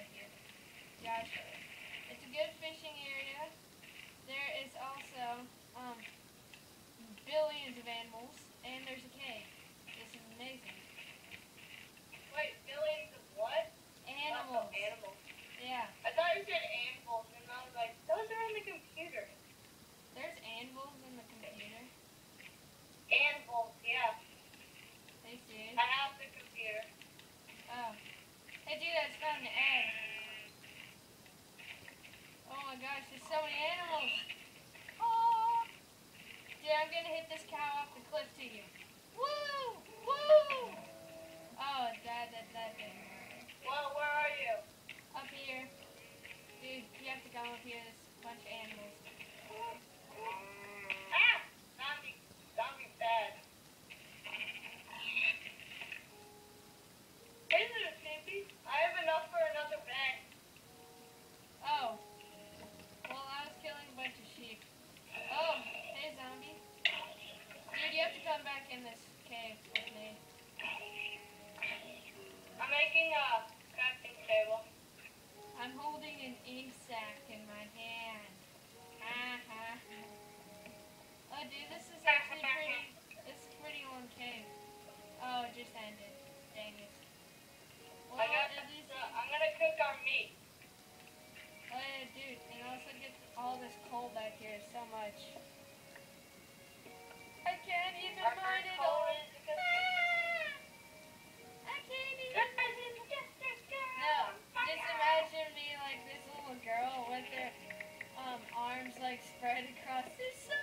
right here. Gotcha. It's a good fishing area. There is also um, billions of animals, and there's a cave. This is amazing. Wait, billions of what? Animals. Of animals. Yeah. I thought you said animals. arms like spread across his side.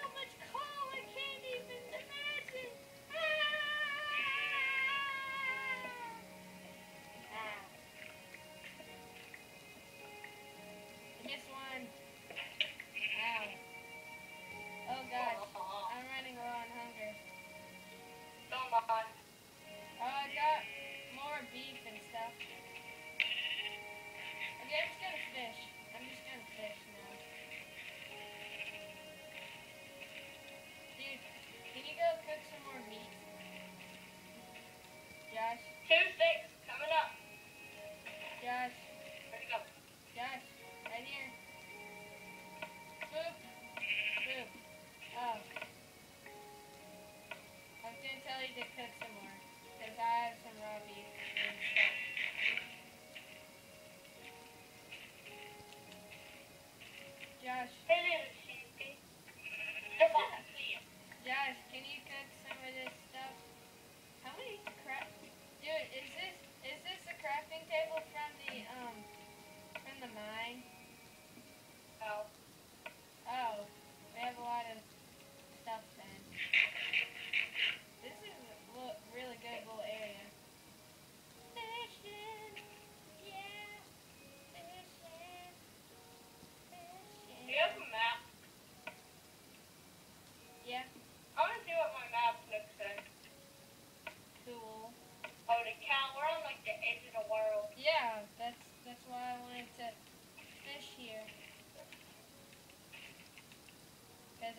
fresh.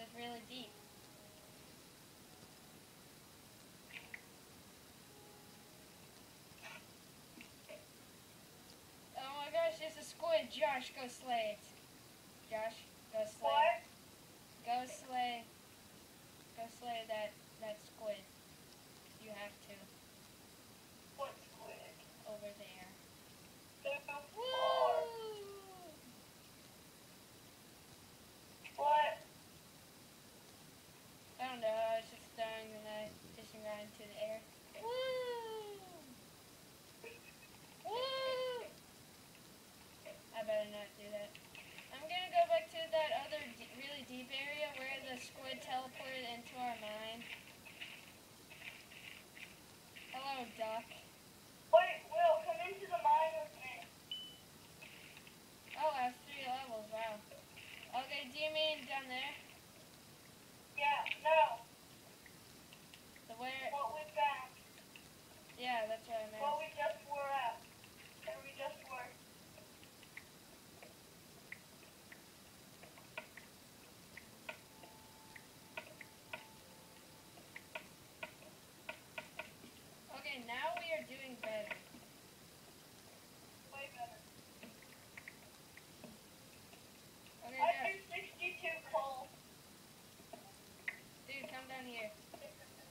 was really deep. Oh my gosh, there's a squid. Josh, go slay it. Josh, go slay. What? Go slay. Go slay that, that squid. You have to. into the air. I better not do that. I'm gonna go back to that other really deep area where the squid teleported into our mine. Hello, duck.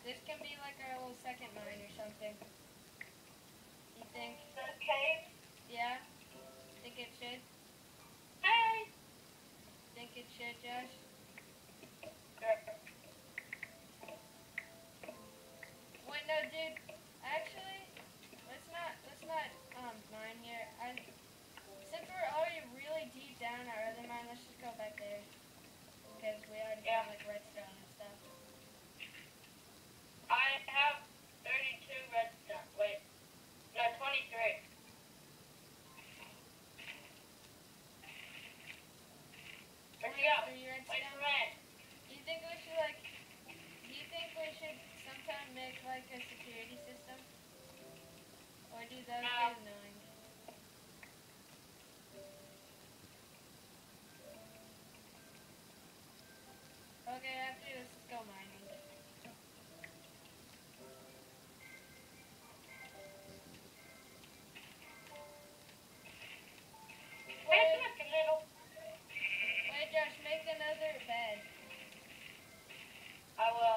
This can be like our little second mine or something. You think? Is that Okay. Yeah? Think it should? Hey! Think it should, Josh? Wait, no, dude. Actually, let's not, let's not, um, mine here. I, since we're already really deep down, our other mine, let's just go do that again knowing. Okay, after this, let's go mining. Wait, Josh, make another bed. I will.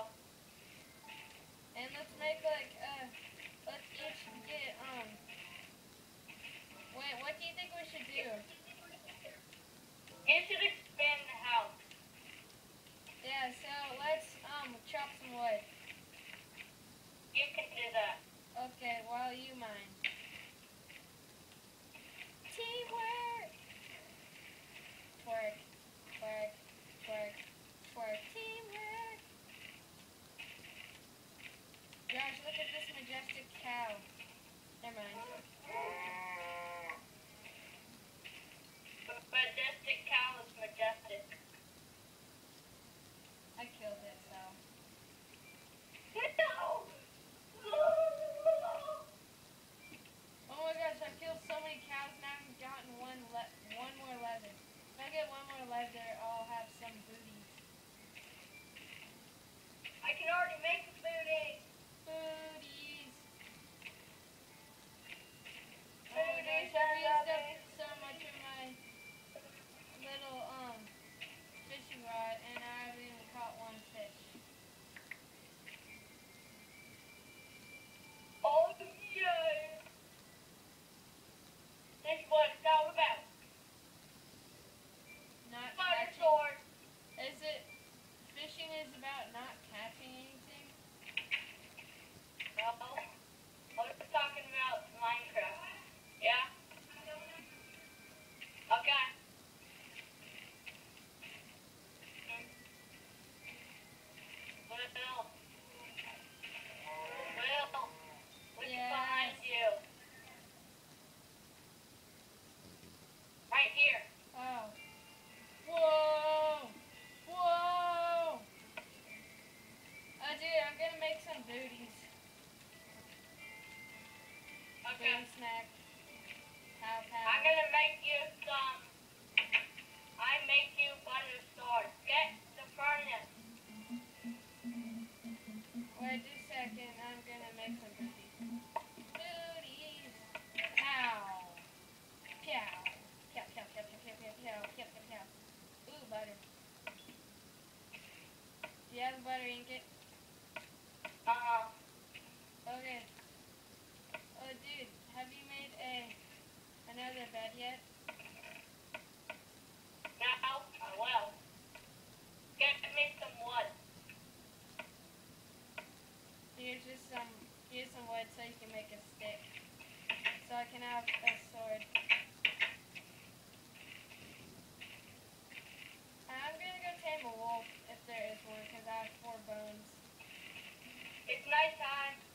Thanks, Glenn. snack. I'm gonna make you some bed yet? No, I will. Get me some wood. Here's just some, here's some wood so you can make a stick. So I can have a sword. I'm gonna go tame a wolf if there is one, because I have four bones. It's nighttime.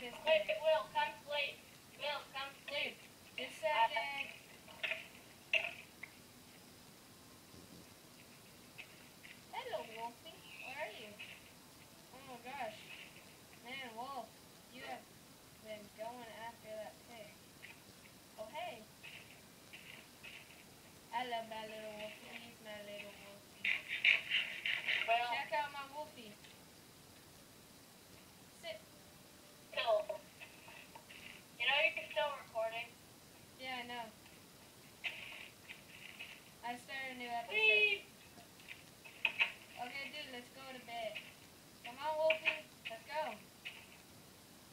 This Wait. Will, come sleep. Will, come sleep. Dude, just a second. Hello, Wolfie. Where are you? Oh my gosh. Man, Wolf, you have been going after that pig. Oh, hey. I love my little Wolfie. He's my little Wolfie. Will, Check out my Wolfie. Sit. Will. You know you're still recording. Yeah, I know. I started a new episode. Please. Okay, dude, let's go to bed. Come on, Wolfie. Let's go.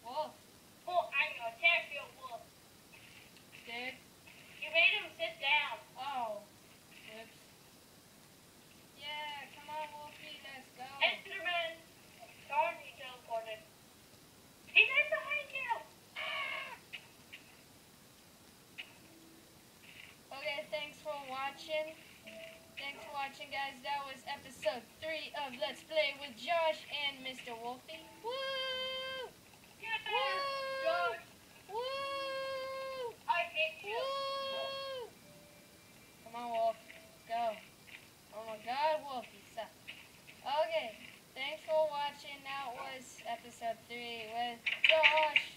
Wolf, Well, I'm gonna attack you, Wolf. dude. You made him sit down. Oh. Oops. Yeah, come on, Wolfie. Let's go. Enderman. Darn, he teleported. He's right behind you. Okay, thanks for watching. Thanks for watching, guys. That was episode 3 of Let's Play with Josh and Mr. Wolfie. Woo! Yes, Woo! Josh. Woo! I hate you. Woo! Come on, Wolf. Go. Oh my god, Wolf, you suck. Okay, thanks for watching. That was episode 3 with Josh.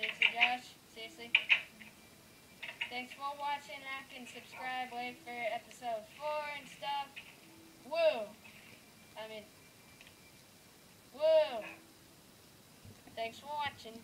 Seriously, Josh? Seriously? Thanks for watching. Like and subscribe. Wait for episode 4 and stuff. Woo! I mean, woo! Thanks for watching.